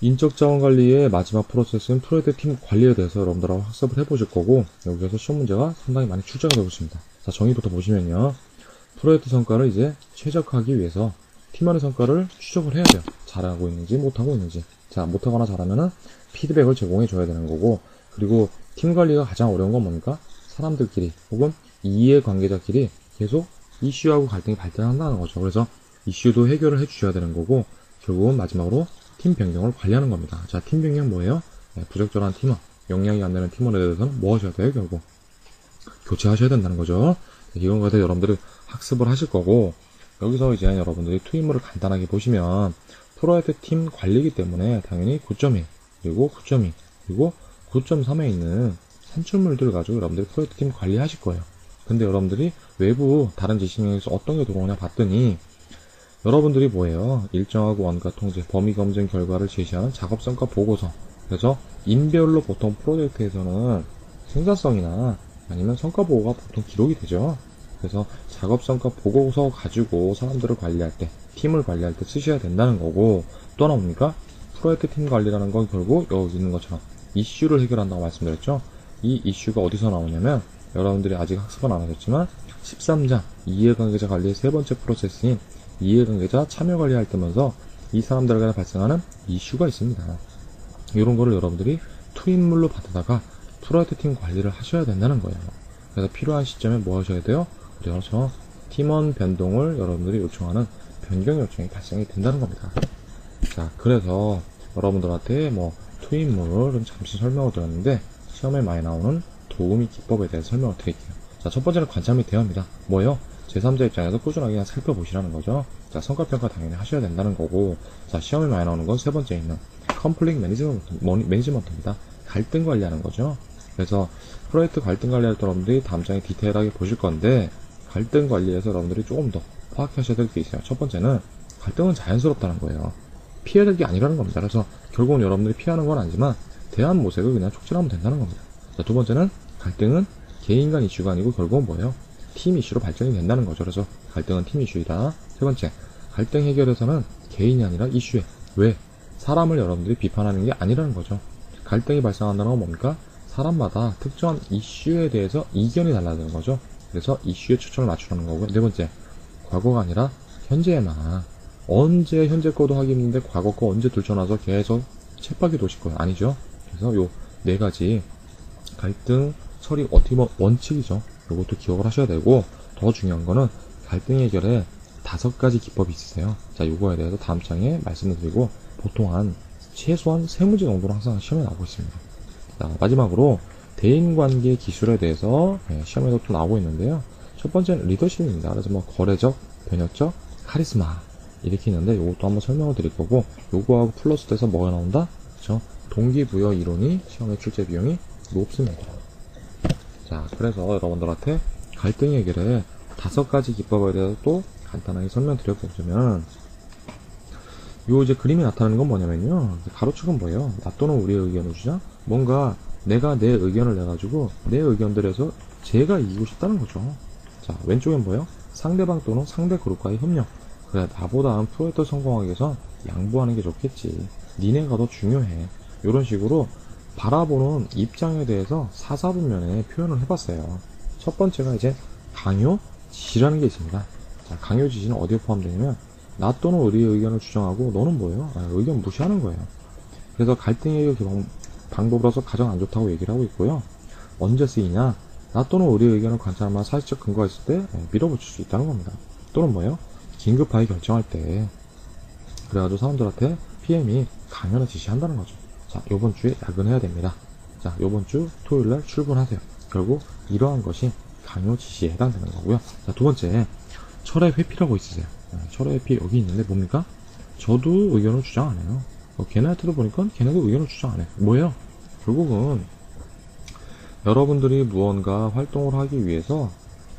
인적 자원 관리의 마지막 프로세스인 프로젝트 팀 관리에 대해서 여러분들하고 학습을 해보실 거고 여기에서 시험 문제가 상당히 많이 출제가 되고 있습니다. 자 정의부터 보시면요. 프로젝트 성과를 이제 최적화하기 위해서 팀원의 성과를 추적을 해야 돼요. 잘하고 있는지 못하고 있는지. 자 못하거나 잘하면은 피드백을 제공해 줘야 되는 거고 그리고 팀 관리가 가장 어려운 건 뭡니까? 사람들끼리 혹은 이해 관계자끼리 계속 이슈하고 갈등이 발생한다는 거죠. 그래서 이슈도 해결을 해 주셔야 되는 거고 결국은 마지막으로 팀 변경을 관리하는 겁니다. 자, 팀 변경 뭐예요? 네, 부적절한 팀원, 영향이 안 되는 팀원에 대해서는 뭐 하셔야 돼요, 결국? 교체하셔야 된다는 거죠. 네, 이건 과대 여러분들이 학습을 하실 거고, 여기서 이제 여러분들이 투입물을 간단하게 보시면, 프로젝트 팀 관리이기 때문에 당연히 9.1, 그리고 9.2, 그리고 9.3에 있는 산출물들을 가지고 여러분들이 프로젝트 팀 관리하실 거예요. 근데 여러분들이 외부 다른 지식에서 어떤 게 들어오냐 봤더니 여러분들이 뭐예요? 일정하고 원가 통제, 범위 검증 결과를 제시하는 작업 성과 보고서. 그래서 인별로 보통 프로젝트에서는 생산성이나 아니면 성과 보고가 보통 기록이 되죠. 그래서 작업 성과 보고서 가지고 사람들을 관리할 때, 팀을 관리할 때 쓰셔야 된다는 거고 또 하나 뭡니까? 프로젝트 팀 관리라는 건 결국 여기 있는 것처럼 이슈를 해결한다고 말씀드렸죠. 이 이슈가 어디서 나오냐면 여러분들이 아직 학습은 안 하셨지만 13장 이해관계자 관리의 세 번째 프로세스인 이해관계자 참여 관리할 때면서 이 사람들에게 발생하는 이슈가 있습니다. 이런 거를 여러분들이 투입물로 받아다가 프로젝트 팀 관리를 하셔야 된다는 거예요. 그래서 필요한 시점에 뭐 하셔야 돼요? 그래서 팀원 변동을 여러분들이 요청하는 변경 요청이 발생이 된다는 겁니다. 자, 그래서 여러분들한테 뭐 투입물을 잠시 설명을 드렸는데 시험에 많이 나오는 도구 및 기법에 대해서 설명을 드릴게요. 자, 첫 번째는 관찰 및 대화입니다. 뭐예요? 제3자 입장에서 꾸준하게 살펴보시라는 거죠. 자, 성과평가 당연히 하셔야 된다는 거고, 자, 시험에 많이 나오는 건 세 번째 있는 conflict management, management입니다. 갈등 관리하는 거죠. 그래서 프로젝트 갈등 관리할 때 여러분들이 다음 장에 디테일하게 보실 건데, 갈등 관리에서 여러분들이 조금 더 파악하셔야 될 게 있어요. 첫 번째는 갈등은 자연스럽다는 거예요. 피해야 될 게 아니라는 겁니다. 그래서 결국은 여러분들이 피하는 건 아니지만, 대한 모색을 그냥 촉진하면 된다는 겁니다. 자, 두 번째는 갈등은 개인 간 이슈가 아니고 결국은 뭐예요? 팀 이슈로 발전이 된다는 거죠. 그래서 갈등은 팀 이슈이다. 세 번째, 갈등 해결에서는 개인이 아니라 이슈에. 왜? 사람을 여러분들이 비판하는 게 아니라는 거죠. 갈등이 발생한다는 건 뭡니까? 사람마다 특정한 이슈에 대해서 이견이 달라지는 거죠. 그래서 이슈에 초점을 맞추라는 거고요. 네 번째, 과거가 아니라 현재에만. 언제 현재 거도 하기 힘든데 과거 거 언제 들춰놔서 계속 쳇바퀴 도실 거예요. 아니죠. 그래서 요 네 가지 갈등 처리 어떻게 보면 원칙이죠. 이것도 기억을 하셔야 되고 더 중요한 거는 갈등 해결에 다섯 가지 기법이 있으세요. 자, 요거에 대해서 다음 장에 말씀을 드리고 보통 한 최소한 세 문제 정도는 항상 시험에 나오고 있습니다. 자, 마지막으로 대인관계 기술에 대해서 네, 시험에도 또 나오고 있는데요. 첫 번째는 리더십입니다. 그래서 뭐 거래적, 변혁적, 카리스마 이렇게 있는데 이것도 한번 설명을 드릴 거고 요거하고 플러스 돼서 뭐가 나온다? 그렇죠? 동기부여 이론이 시험의 출제 비용이 높습니다. 자, 그래서 여러분들한테 갈등 해결에 다섯 가지 기법에 대해서 또 간단하게 설명드려보자면, 요 이제 그림이 나타나는 건 뭐냐면요. 가로축은 뭐예요? 나 또는 우리의 의견을 주자? 뭔가 내가 내 의견을 내가지고 내 의견들에서 제가 이기고 싶다는 거죠. 자, 왼쪽엔 뭐예요? 상대방 또는 상대 그룹과의 협력. 그래, 나보다 프로젝트 성공하기 위해서 양보하는 게 좋겠지. 니네가 더 중요해. 이런 식으로 바라보는 입장에 대해서 사사분면에 표현을 해봤어요. 첫 번째가 이제 강요 지시라는 게 있습니다. 자, 강요 지시는 어디에 포함되냐면 나 또는 우리의 의견을 주장하고 너는 뭐예요? 아, 의견 무시하는 거예요. 그래서 갈등 해결 방법으로서 가장 안 좋다고 얘기를 하고 있고요. 언제 쓰이냐? 나 또는 우리의 의견을 관찰하면 사실적 근거가 있을 때 네, 밀어붙일 수 있다는 겁니다. 또는 뭐예요? 긴급하게 결정할 때 그래가지고 사람들한테 PM이 강연을 지시한다는 거죠. 자, 요번 주에 야근해야 됩니다. 자, 요번 주 토요일 날 출근하세요. 결국 이러한 것이 강요 지시에 해당되는 거고요. 자, 두 번째, 철의 회피라고 있으세요. 네, 철의 회피 여기 있는데 뭡니까? 저도 의견을 주장 안 해요. 어, 걔네한테도 보니까 걔네도 의견을 주장 안 해요. 뭐예요? 결국은 여러분들이 무언가 활동을 하기 위해서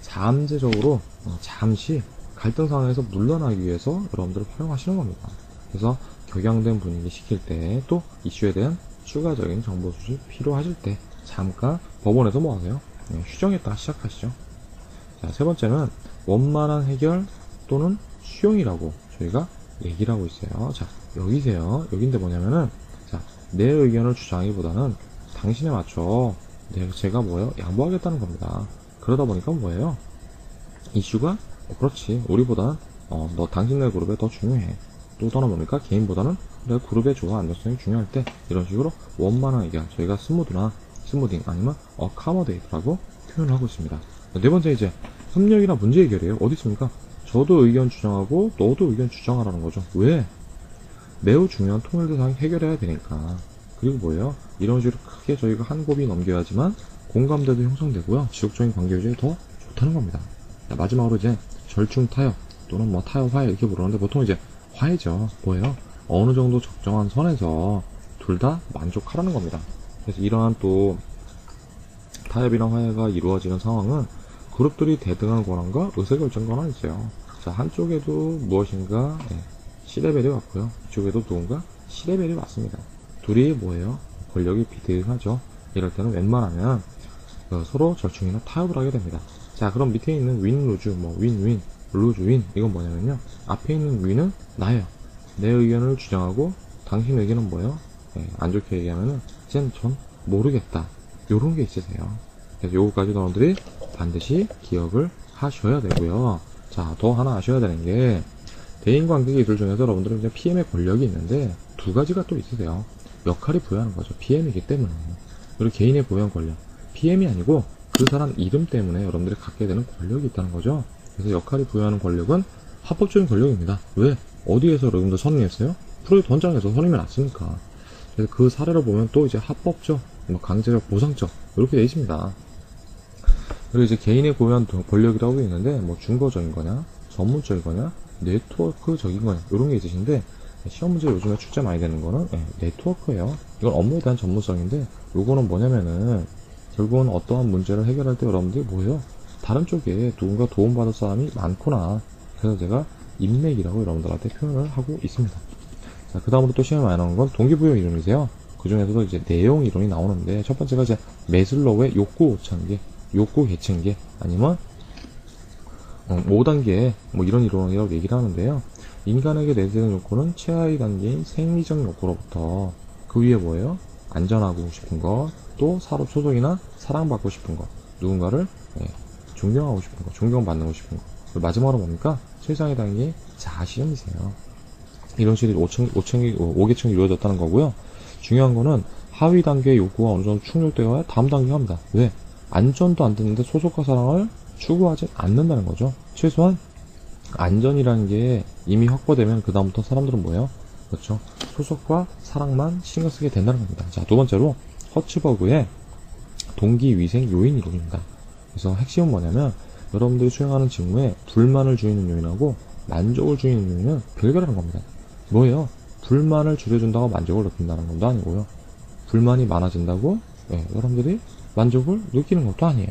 잠재적으로 어, 잠시 갈등 상황에서 물러나기 위해서 여러분들을 활용하시는 겁니다. 그래서 격양된 분위기 시킬 때 또 이슈에 대한 추가적인 정보 수집 필요하실 때 잠깐 법원에서 뭐 하세요? 네, 휴정했다가 시작하시죠. 자, 세 번째는 원만한 해결 또는 수용이라고 저희가 얘기를 하고 있어요. 자, 여기세요. 여긴데 뭐냐면은 자, 내 의견을 주장하기보다는 당신에 맞춰 내, 제가 뭐예요? 양보하겠다는 겁니다. 그러다 보니까 뭐예요? 이슈가 어, 그렇지 우리보다 어, 너 당신네 그룹에 더 중요해. 또 떠나 뭡니까? 개인보다는 내 그룹의 조화 안정성이 중요할 때 이런 식으로 원만한 의견 저희가 smooth나 smoothing 아니면 accommodate라고 표현을 하고 있습니다. 네 번째 이제 협력이나 문제 해결이에요. 어디 있습니까? 저도 의견 주장하고 너도 의견 주장하라는 거죠. 왜? 매우 중요한 통일 대상이 해결해야 되니까. 그리고 뭐예요? 이런 식으로 크게 저희가 한 고비 넘겨야지만 공감대도 형성되고요. 지속적인 관계 유지에 더 좋다는 겁니다. 자, 마지막으로 이제 절충 타협 또는 뭐 타협 화해 이렇게 부르는데 보통 이제 화해죠. 뭐예요? 어느 정도 적정한 선에서 둘 다 만족하라는 겁니다. 그래서 이러한 또 타협이나 화해가 이루어지는 상황은 그룹들이 대등한 권한과 의사결정 권한이 있어요. 자, 한쪽에도 무엇인가 예, 시레벨이 왔고요. 이쪽에도 누군가 시레벨이 왔습니다. 둘이 뭐예요? 권력이 비대응하죠. 이럴 때는 웬만하면 어, 서로 절충이나 타협을 하게 됩니다. 자, 그럼 밑에 있는 윈, 루즈, 뭐, 윈, 윈, 루즈, 윈. 이건 뭐냐면요. 앞에 있는 윈은 나예요. 내 의견을 주장하고 당신 의견은 뭐예요? 예, 안 좋게 얘기하면은 이젠 전 모르겠다. 요런 게 있으세요. 그래서 요거까지 여러분들이 반드시 기억을 하셔야 되고요. 자, 더 하나 아셔야 되는 게 대인관계 기술 중에서 여러분들은 이제 PM의 권력이 있는데 두 가지가 또 있으세요. 역할이 부여하는 거죠. PM이기 때문에. 그리고 개인의 부여한 권력. PM이 아니고 그 사람 이름 때문에 여러분들이 갖게 되는 권력이 있다는 거죠. 그래서 역할이 부여하는 권력은 합법적인 권력입니다. 왜? 어디에서 여러분들 선임했어요? 프로젝트 현장에서 선임이 났으니까. 그래서 그 사례를 보면 또 이제 합법적, 뭐 강제적, 보상적 이렇게 돼 있습니다. 그리고 이제 개인의 고유한 권력이라고 있는데 뭐 중거적인 거냐, 전문적인 거냐, 네트워크적인 거냐 이런 게 있으신데 시험 문제 요즘에 출제 많이 되는 거는 예, 네트워크예요. 이건 업무에 대한 전문성인데 요거는 뭐냐면은 결국은 어떠한 문제를 해결할 때 여러분들이 뭐예요? 다른 쪽에 누군가 도움받을 사람이 많구나. 그래서 제가 인맥이라고 여러분들한테 표현을 하고 있습니다. 자, 그 다음으로 또 시험에 많이 나오는 건 동기부여 이론이세요. 그 중에서도 이제 내용 이론이 나오는데 첫 번째가 이제 메슬로우의 욕구 5천개, 욕구 계층계 아니면 어, 5단계 뭐 이런 이론이라고 얘기를 하는데요. 인간에게 내세우는 욕구는 최하위 단계인 생리적 욕구로부터 그 위에 뭐예요? 안전하고 싶은 것, 또 사로 소속이나 사랑받고 싶은 것, 누군가를 예, 존경하고 싶은 것, 존경받는 싶은 것. 그리고 마지막으로 뭡니까? 최상위 단계 자신이세요. 이런 식으로 5층, 5층이, 5계층이 이루어졌다는 거고요. 중요한 거는 하위 단계의 욕구가 어느 정도 충족되어야 다음 단계 갑니다. 왜? 안전도 안 되는데 소속과 사랑을 추구하지 않는다는 거죠. 최소한 안전이라는 게 이미 확보되면 그다음부터 사람들은 뭐예요? 그렇죠. 소속과 사랑만 신경 쓰게 된다는 겁니다. 자, 두 번째로 허츠버그의 동기 위생 요인 이론입니다. 그래서 핵심은 뭐냐면 여러분들이 수행하는 직무에 불만을 주는 요인하고 만족을 주는 요인은 별개라는 겁니다. 뭐예요? 불만을 줄여준다고 만족을 느낀다는 것도 아니고요. 불만이 많아진다고 예, 여러분들이 만족을 느끼는 것도 아니에요.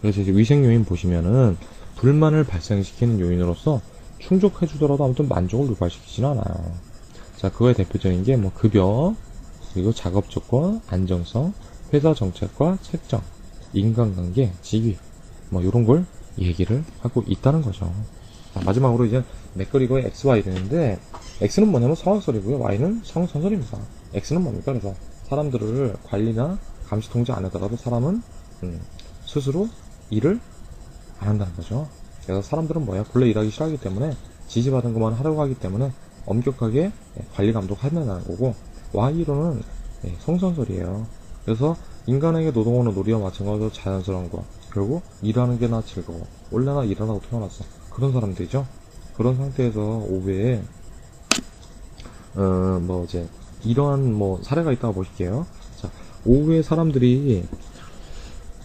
그래서 이제 위생 요인 보시면은 불만을 발생시키는 요인으로서 충족해주더라도 아무튼 만족을 유발시키지는 않아요. 자, 그거의 대표적인 게 뭐 급여, 그리고 작업 조건, 안정성, 회사 정책과 책정, 인간관계, 직위, 뭐 이런 걸 얘기를 하고 있다는 거죠. 자, 마지막으로 이제 맥거리거의 XY 되는데 X는 뭐냐면 상황설이고요. Y는 상선설입니다. X는 뭡니까? 그래서 사람들을 관리나 감시 통제 안 하더라도 사람은 음, 스스로 일을 안 한다는 거죠. 그래서 사람들은 뭐야? 본래 일하기 싫어하기 때문에 지시받은 것만 하려고 하기 때문에 엄격하게 예, 관리 감독하는다는 거고 Y로는 예, 성선설이에요. 그래서 인간에게 노동하는 놀이와 마찬가지로 자연스러운 거 그리고 일하는 게 나 즐거워 원래 나 일하라고 태어났어 그런 사람들이죠. 그런 상태에서 오후에 어 뭐 이제 이러한 뭐 사례가 있다고 보실게요. 자 오후에 사람들이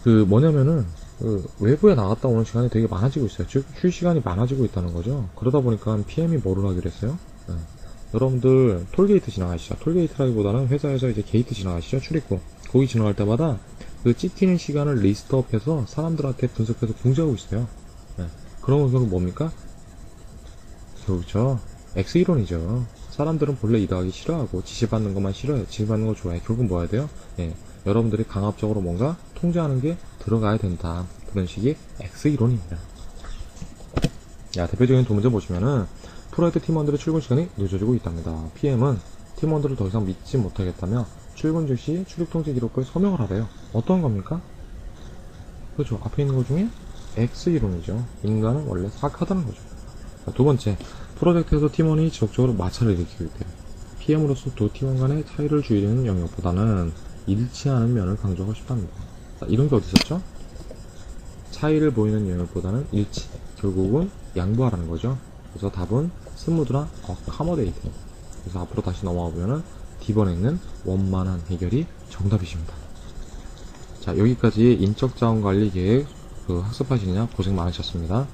그 뭐냐면은 그 외부에 나갔다 오는 시간이 되게 많아지고 있어요. 즉, 유휴 시간이 많아지고 있다는 거죠. 그러다 보니까 PM이 뭐를 하기로 했어요? 네. 여러분들 톨게이트 지나가시죠. 톨게이트라기보다는 회사에서 이제 게이트 지나가시죠. 출입구. 거기 지나갈 때마다 그 찍히는 시간을 list up해서 사람들한테 분석해서 공지하고 있어요. 네. 그러면 결국 뭡니까? 그렇죠. X이론이죠. 사람들은 본래 일하기 싫어하고 지시받는 것만 싫어해요. 지시받는 거 좋아해. 결국 뭐 해야 돼요? 예. 여러분들이 강압적으로 뭔가 통제하는 게 들어가야 된다. 그런 식의 X이론입니다. 자, 대표적인 두 문제 보시면은 프로젝트 팀원들의 출근 시간이 늦어지고 있답니다. PM은 팀원들을 더 이상 믿지 못하겠다며 출근 즉시 출입 통지 기록부에 서명을 하래요. 어떤 겁니까? 그렇죠. 앞에 있는 것 중에 X 이론이죠. 인간은 원래 사악하다는 거죠. 자, 두 번째, 프로젝트에서 팀원이 지속적으로 마찰을 일으키고 있대요. PM으로서 두 팀원 간의 차이를 줄이는 영역보다는 일치하는 면을 강조하고 싶답니다. 자, 이런 게 어디 있었죠? 차이를 보이는 영역보다는 일치. 결국은 양보하라는 거죠. 그래서 답은 스무드나 어카모데이팅. 그래서 앞으로 다시 넘어가 보면은 D번에 있는 원만한 해결이 정답이십니다. 자, 여기까지 인적 자원 관리 계획 그 학습하시느냐 고생 많으셨습니다.